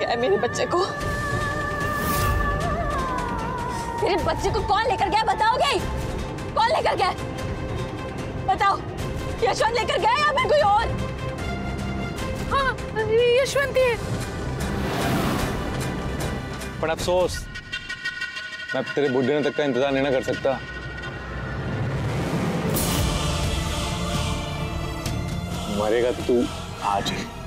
गया है मेरे बच्चे को। मेरे बच्चे को कौन लेकर गया बताओगे? कौन लेकर गया? बताओ यशवंत लेकर गया या मैं कोई और? हाँ यशवंत ही है। पर अफसोस मैं तेरे बुढ़े तक का इंतज़ार नहीं ना कर सकता। मरेगा तो तू आज ही।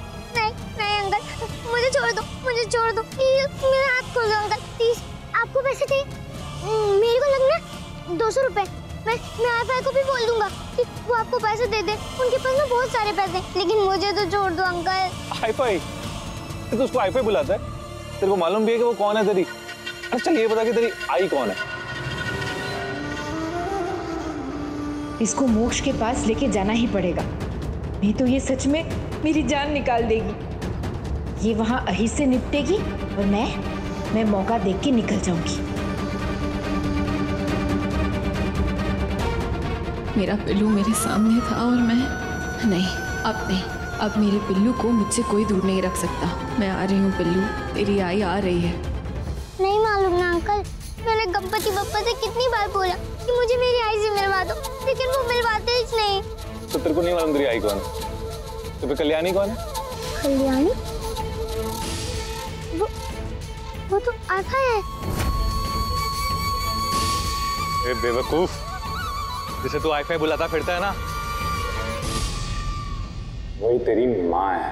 छोड़ दो मुझे छोड़ दो। प्लीज़ मेरा हाथ खोल दो अंकल प्लीज़ आपको पैसे चाहिए? मेरे को लगना दो सौ रुपए। मैं मैं आई को भी बोल दूँगा कि वो आपको पैसे दे दे। उनके पास ना बहुत सारे पैसे हैं, लेकिन मुझे तो छोड़ दो अंकल। हाईफाई तो उसको हाईफाई बुलाता है। तेरे को मालूम भी है कि वो कौन है तेरी? अरे चल ये बता कि तेरी आई कौन है? इसको मोक्ष के पास लेके जाना ही पड़ेगा। नहीं तो ये सच में मेरी जान निकाल देगी। ये वहाँ अही से निपटेगी और मैं मैं मौका देख के निकल जाऊँगी। मेरा पिल्लू मेरे सामने था और मैं नहीं अब नहीं। अब मेरे पिल्लू को मुझसे कोई दूर नहीं रख सकता। मैं आ रही हूँ पिल्लू तेरी आई आ रही है। नहीं मालूम ना अंकल। मैंने गणपति बप्पा से कितनी बार बोला कि मुझे मेरी आई से मिलवा दो लेकिन वो मिलवाते ही नहीं। तो तेरे को नहीं मालूम तेरी आई कौन है? तो फिर कल्याणी कौन है? कल्याणी? वो वो तो आता है। ए बेवकूफ़। जिसे तू वाईफाई बुलाता फिरता है ना? वही तेरी माँ है।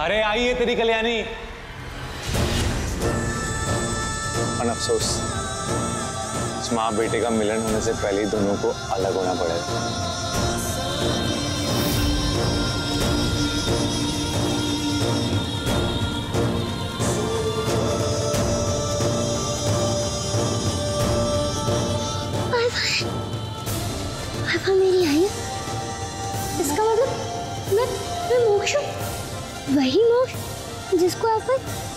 अरे आई है तेरी कल्याणी। अफसोस माँ बेटे का मिलन होने से पहले ही दोनों को अलग होना पड़ेगा पापा मेरी आई इसका मतलब मैं मैं मोक्ष हूँ। वही मोक्ष जिसको आप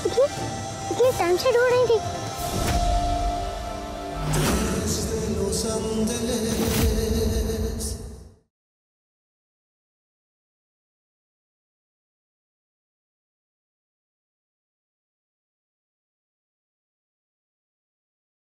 इतने इतने टाइम से ढूंढ रही थी।